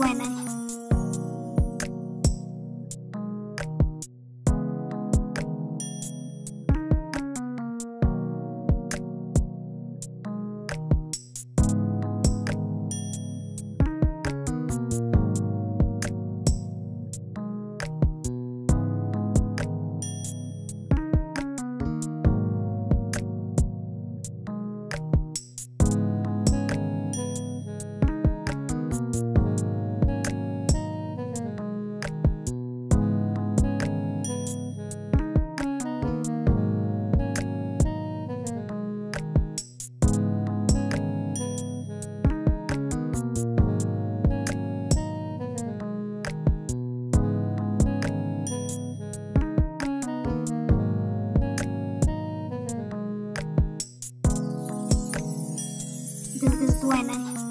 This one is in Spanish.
women. suena.